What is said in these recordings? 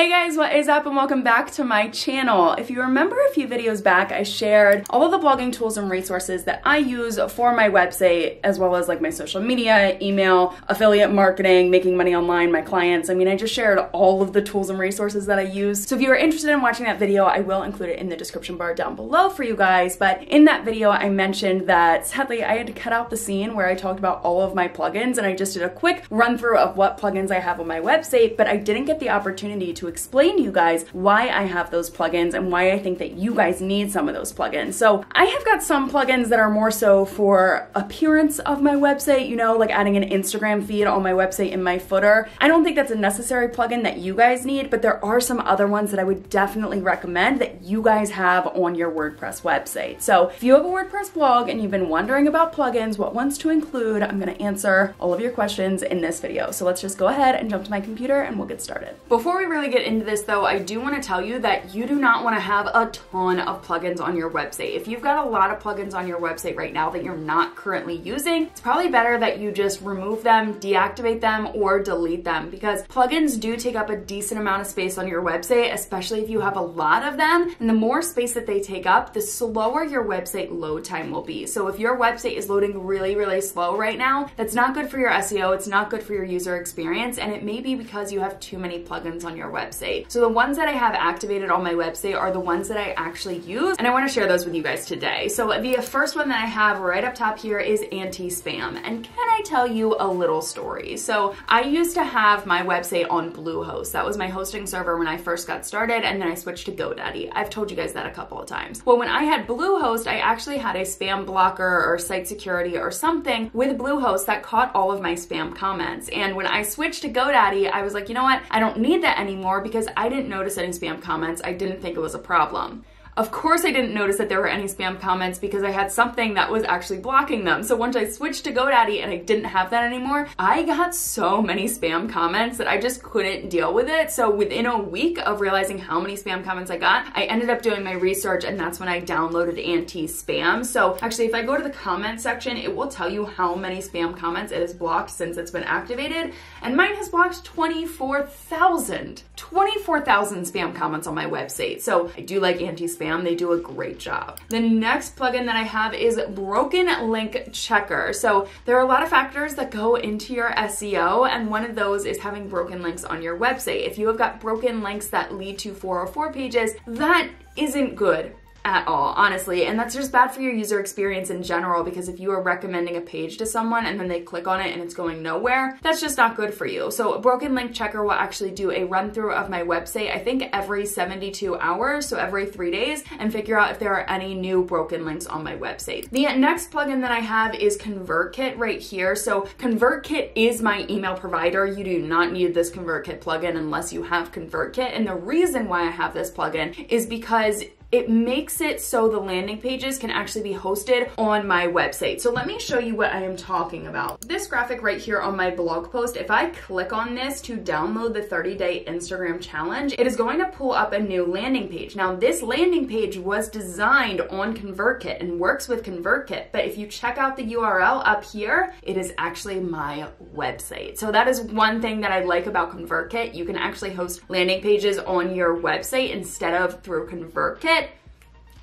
Hey guys, what is up and welcome back to my channel. If you remember a few videos back, I shared all of the blogging tools and resources that I use for my website, as well as like my social media, email, affiliate marketing, making money online, my clients. I mean, I just shared all of the tools and resources that I use. So if you are interested in watching that video, I will include it in the description bar down below for you guys. But in that video, I mentioned that sadly I had to cut out the scene where I talked about all of my plugins and I just did a quick run through of what plugins I have on my website, but I didn't get the opportunity to explain to you guys why I have those plugins and why I think that you guys need some of those plugins. So I have got some plugins that are more so for appearance of my website, you know, like adding an Instagram feed on my website in my footer. I don't think that's a necessary plugin that you guys need, but there are some other ones that I would definitely recommend that you guys have on your WordPress website. So if you have a WordPress blog and you've been wondering about plugins, what ones to include, I'm gonna answer all of your questions in this video. So let's just go ahead and jump to my computer and we'll get started. Before we really get into this though, I do want to tell you that you do not want to have a ton of plugins on your website. If you've got a lot of plugins on your website right now that you're not currently using, it's probably better that you just remove them, deactivate them, or delete them because plugins do take up a decent amount of space on your website, especially if you have a lot of them. And the more space that they take up, the slower your website load time will be. So if your website is loading really, really slow right now, that's not good for your SEO, it's not good for your user experience, and it may be because you have too many plugins on your website. So the ones that I have activated on my website are the ones that I actually use, and I wanna share those with you guys today. So the first one that I have right up top here is anti-spam. And can I tell you a little story? So I used to have my website on Bluehost. That was my hosting server when I first got started, and then I switched to GoDaddy. I've told you guys that a couple of times. Well, when I had Bluehost, I actually had a spam blocker or site security or something with Bluehost that caught all of my spam comments. And when I switched to GoDaddy, I was like, you know what? I don't need that anymore because I didn't notice any spam comments. I didn't think it was a problem. Of course I didn't notice that there were any spam comments because I had something that was actually blocking them. So once I switched to GoDaddy and I didn't have that anymore, I got so many spam comments that I just couldn't deal with it. So within a week of realizing how many spam comments I got, I ended up doing my research and that's when I downloaded anti-spam. So actually if I go to the comment section, it will tell you how many spam comments it has blocked since it's been activated. And mine has blocked 24,000. 24,000 spam comments on my website. So I do like anti-spam They do a great job. The next plugin that I have is Broken Link Checker. So there are a lot of factors that go into your SEO, and one of those is having broken links on your website. If you have got broken links that lead to 404 pages, that isn't good at all, honestly. And that's just bad for your user experience in general because if you are recommending a page to someone and then they click on it and it's going nowhere, that's just not good for you. So a broken link checker will actually do a run through of my website, I think every 72 hours, so every three days, and figure out if there are any new broken links on my website. The next plugin that I have is ConvertKit right here. So ConvertKit is my email provider. You do not need this ConvertKit plugin unless you have ConvertKit. And the reason why I have this plugin is because it makes it so the landing pages can actually be hosted on my website. So let me show you what I am talking about. This graphic right here on my blog post, if I click on this to download the 30 day Instagram challenge, it is going to pull up a new landing page. Now this landing page was designed on ConvertKit and works with ConvertKit, but if you check out the URL up here, it is actually my website. So that is one thing that I like about ConvertKit. You can actually host landing pages on your website instead of through ConvertKit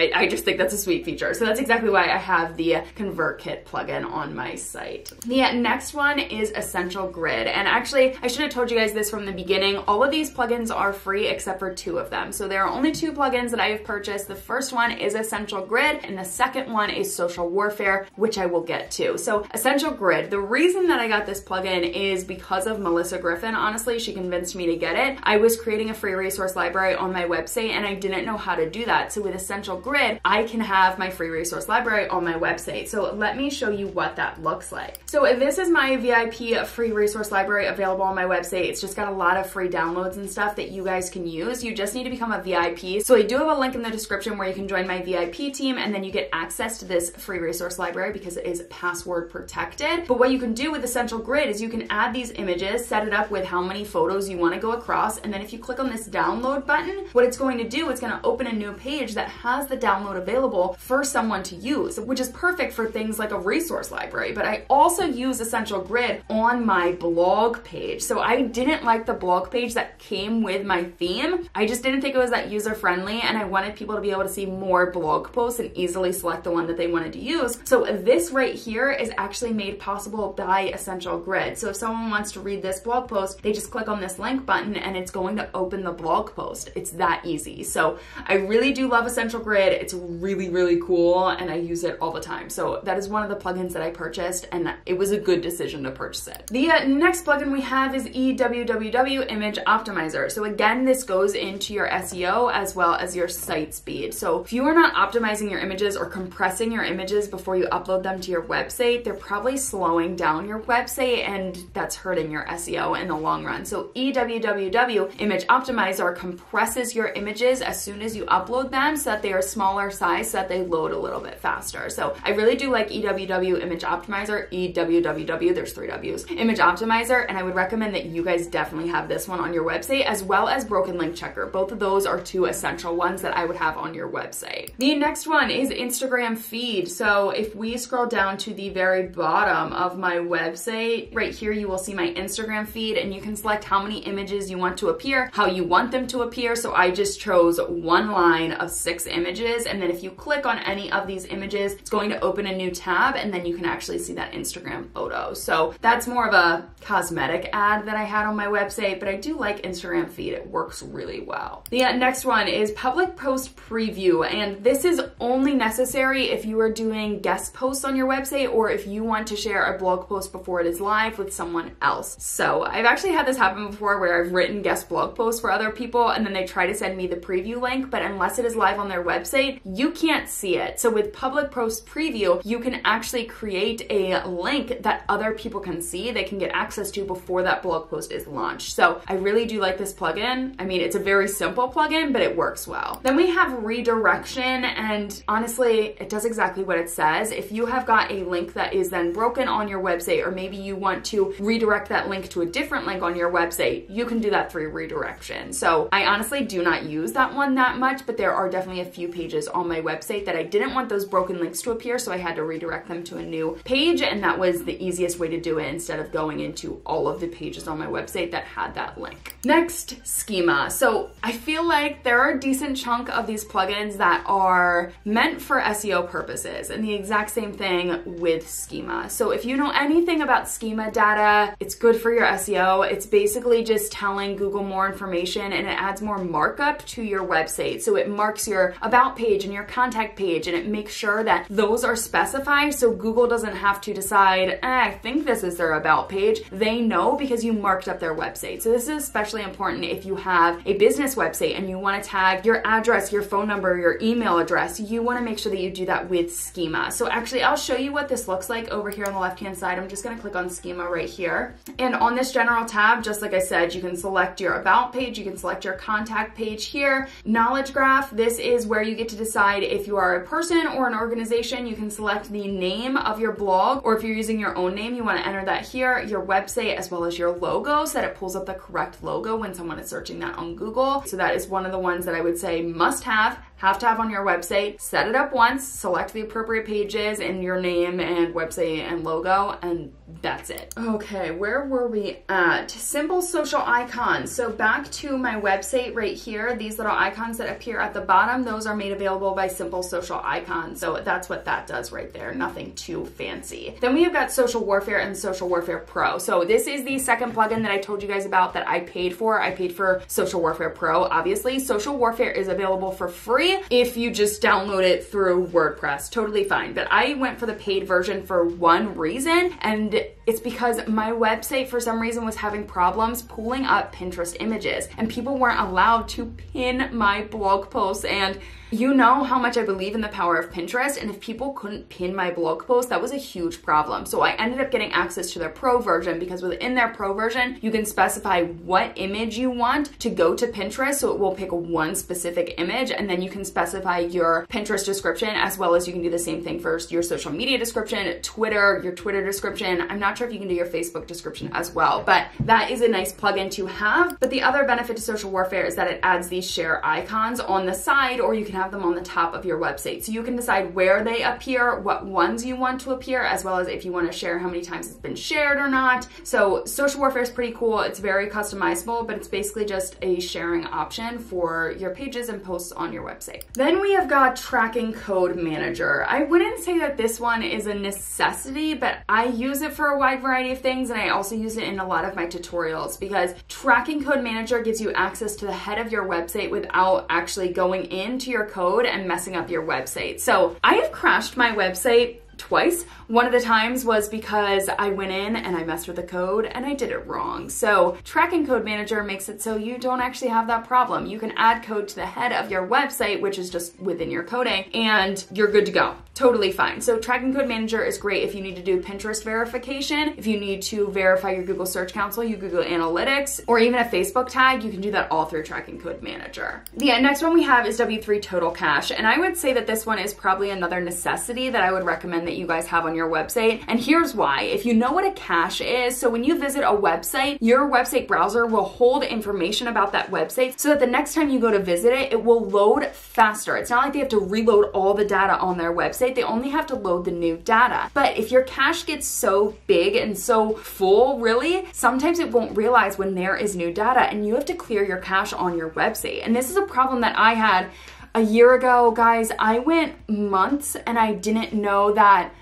I, I, just think that's a sweet feature. So that's exactly why I have the ConvertKit plugin on my site. The next one is Essential Grid. And actually, I should have told you guys this from the beginning. All of these plugins are free except for two of them. So there are only two plugins that I have purchased. The first one is Essential Grid, and the second one is Social Warfare, which I will get to. So Essential Grid, the reason that I got this plugin is because of Melissa Griffin. Honestly, she convinced me to get it. I was creating a free resource library on my website and I didn't know how to do that. So with Essential Grid, grid, I can have my free resource library on my website. So let me show you what that looks like. So this is my VIP free resource library available on my website. It's just got a lot of free downloads and stuff that you guys can use. You just need to become a VIP. So I do have a link in the description where you can join my VIP team and then you get access to this free resource library because it is password protected. But what you can do with Essential Grid is you can add these images, set it up with how many photos you want to go across, and then if you click on this download button, what it's going to do, it's going to open a new page that has the download available for someone to use, which is perfect for things like a resource library. But I also use Essential Grid on my blog page. So I didn't like the blog page that came with my theme. I just didn't think it was that user friendly and I wanted people to be able to see more blog posts and easily select the one that they wanted to use. So this right here is actually made possible by Essential Grid. So if someone wants to read this blog post, they just click on this link button and it's going to open the blog post. It's that easy. So I really do love Essential Grid. It's really, really cool and I use it all the time. So that is one of the plugins that I purchased and it was a good decision to purchase it. The uh, next plugin we have is EWWW Image Optimizer. So again, this goes into your SEO as well as your site speed. So if you are not optimizing your images or compressing your images before you upload them to your website, they're probably slowing down your website and that's hurting your SEO in the long run. So EWWW Image Optimizer compresses your images as soon as you upload them so that they are smaller size so that they load a little bit faster. So I really do like EWW Image Optimizer, EWWW, there's three W's, Image Optimizer, and I would recommend that you guys definitely have this one on your website as well as Broken Link Checker. Both of those are two essential ones that I would have on your website. The next one is Instagram feed. So if we scroll down to the very bottom of my website, right here you will see my Instagram feed and you can select how many images you want to appear, how you want them to appear. So I just chose one line of six images and then if you click on any of these images, it's going to open a new tab and then you can actually see that Instagram photo. So that's more of a cosmetic ad that I had on my website, but I do like Instagram feed. It works really well. The uh, next one is public post preview and this is only necessary if you are doing guest posts on your website or if you want to share a blog post before it is live with someone else. So I've actually had this happen before where I've written guest blog posts for other people and then they try to send me the preview link, but unless it is live on their website, you can't see it. So with public post preview, you can actually create a link that other people can see, they can get access to before that blog post is launched. So I really do like this plugin. I mean, it's a very simple plugin, but it works well. Then we have redirection and honestly, it does exactly what it says. If you have got a link that is then broken on your website, or maybe you want to redirect that link to a different link on your website, you can do that through redirection. So I honestly do not use that one that much, but there are definitely a few pages on my website that I didn't want those broken links to appear, so I had to redirect them to a new page, and that was the easiest way to do it instead of going into all of the pages on my website that had that link. Next, schema. So I feel like there are a decent chunk of these plugins that are meant for SEO purposes, and the exact same thing with schema. So if you know anything about schema data, it's good for your SEO. It's basically just telling Google more information and it adds more markup to your website. So it marks your about page and your contact page and it makes sure that those are specified so Google doesn't have to decide, eh, I think this is their about page. They know because you marked up their website. So this is especially important if you have a business website and you want to tag your address, your phone number, your email address. You want to make sure that you do that with schema. So actually I'll show you what this looks like over here on the left hand side. I'm just going to click on schema right here. And on this general tab, just like I said, you can select your about page, you can select your contact page here. Knowledge graph, this is where you get to decide if you are a person or an organization. You can select the name of your blog, or if you're using your own name, you want to enter that here, your website, as well as your logo so that it pulls up the correct logo when someone is searching that on Google. So that is one of the ones that I would say must have have to have on your website. Set it up once, select the appropriate pages and your name and website and logo, and that's it. Okay, where were we at? Simple social icons. So back to my website right here, these little icons that appear at the bottom, those are made available by Simple Social Icons. So that's what that does right there. Nothing too fancy. Then we have got Social Warfare and Social Warfare Pro. So this is the second plugin that I told you guys about that I paid for. I paid for Social Warfare Pro, obviously. Social Warfare is available for free if you just download it through WordPress. Totally fine. But I went for the paid version for one reason, and it's because my website for some reason was having problems pulling up Pinterest images, and people weren't allowed to pin my blog posts and you know how much I believe in the power of Pinterest, and if people couldn't pin my blog post, that was a huge problem. So I ended up getting access to their pro version because within their pro version, you can specify what image you want to go to Pinterest. So it will pick one specific image, and then you can specify your Pinterest description as well as you can do the same thing for your social media description, Twitter, your Twitter description. I'm not sure if you can do your Facebook description as well, but that is a nice plugin to have. But the other benefit to Social Warfare is that it adds these share icons on the side or you can have them on the top of your website. So you can decide where they appear, what ones you want to appear, as well as if you want to share how many times it's been shared or not. So Social Warfare is pretty cool. It's very customizable, but it's basically just a sharing option for your pages and posts on your website. Then we have got Tracking Code Manager. I wouldn't say that this one is a necessity, but I use it for a wide variety of things and I also use it in a lot of my tutorials because Tracking Code Manager gives you access to the head of your website without actually going into your code and messing up your website. So I have crashed my website twice. One of the times was because I went in and I messed with the code and I did it wrong. So Tracking Code Manager makes it so you don't actually have that problem. You can add code to the head of your website, which is just within your coding, and you're good to go. Totally fine. So Tracking Code Manager is great if you need to do Pinterest verification, if you need to verify your Google Search Console, you Google Analytics, or even a Facebook tag, you can do that all through Tracking Code Manager. The uh, next one we have is W3 Total Cache, and I would say that this one is probably another necessity that I would recommend that you guys have on your website. And here's why. If you know what a cache is, so when you visit a website, your website browser will hold information about that website so that the next time you go to visit it, it will load faster. It's not like they have to reload all the data on their website. They only have to load the new data. But if your cache gets so big and so full, really, sometimes it won't realize when there is new data and you have to clear your cache on your website. And this is a problem that I had a year ago, guys, I went months and I didn't know that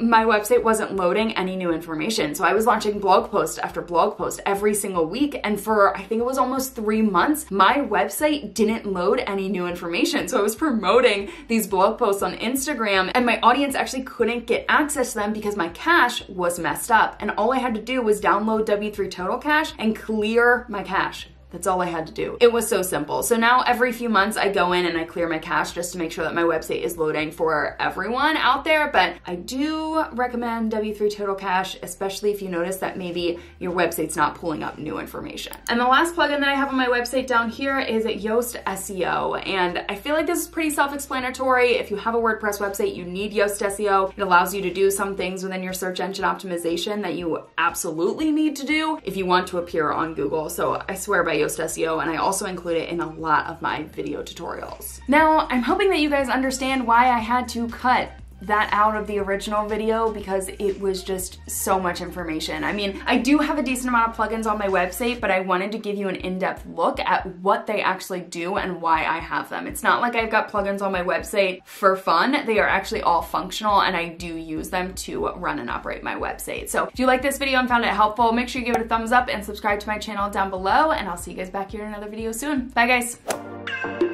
my website wasn't loading any new information. So I was launching blog post after blog post every single week. And for, I think it was almost three months, my website didn't load any new information. So I was promoting these blog posts on Instagram and my audience actually couldn't get access to them because my cache was messed up. And all I had to do was download W3 Total Cache and clear my cache. That's all I had to do. It was so simple. So now every few months I go in and I clear my cache just to make sure that my website is loading for everyone out there. But I do recommend W3 Total Cache, especially if you notice that maybe your website's not pulling up new information. And the last plugin that I have on my website down here is Yoast SEO. And I feel like this is pretty self-explanatory. If you have a WordPress website, you need Yoast SEO. It allows you to do some things within your search engine optimization that you absolutely need to do if you want to appear on Google. So I swear by Yoast SEO and I also include it in a lot of my video tutorials. Now, I'm hoping that you guys understand why I had to cut that out of the original video because it was just so much information. I mean, I do have a decent amount of plugins on my website, but I wanted to give you an in-depth look at what they actually do and why I have them. It's not like I've got plugins on my website for fun. They are actually all functional and I do use them to run and operate my website. So if you like this video and found it helpful, make sure you give it a thumbs up and subscribe to my channel down below and I'll see you guys back here in another video soon. Bye guys.